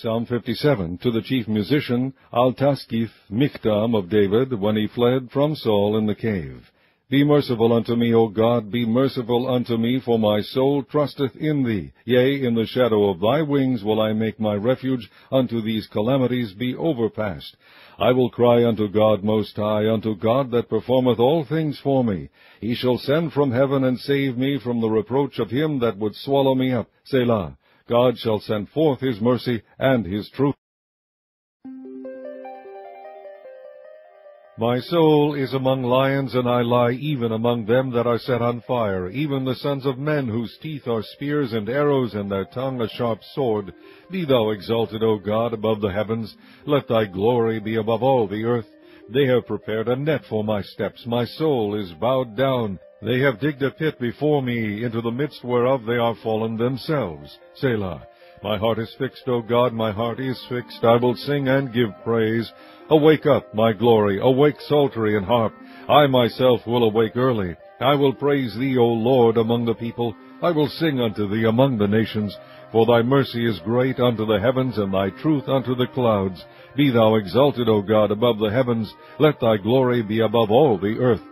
Psalm 57, to the chief musician, Altaschith Michtam of David, when he fled from Saul in the cave. Be merciful unto me, O God, be merciful unto me, for my soul trusteth in thee. Yea, in the shadow of thy wings will I make my refuge unto these calamities be overpast. I will cry unto God most high, unto God that performeth all things for me. He shall send from heaven and save me from the reproach of him that would swallow me up. Selah. God shall send forth his mercy and his truth. My soul is among lions, and I lie even among them that are set on fire, even the sons of men whose teeth are spears and arrows, and their tongue a sharp sword. Be thou exalted, O God, above the heavens. Let thy glory be above all the earth. They have prepared a net for my steps. My soul is bowed down. They have digged a pit before me, into the midst whereof they are fallen themselves. Selah. My heart is fixed, O God, my heart is fixed. I will sing and give praise. Awake up, my glory, awake psaltery and harp. I myself will awake early. I will praise thee, O Lord, among the people. I will sing unto thee among the nations. For thy mercy is great unto the heavens, and thy truth unto the clouds. Be thou exalted, O God, above the heavens. Let thy glory be above all the earth.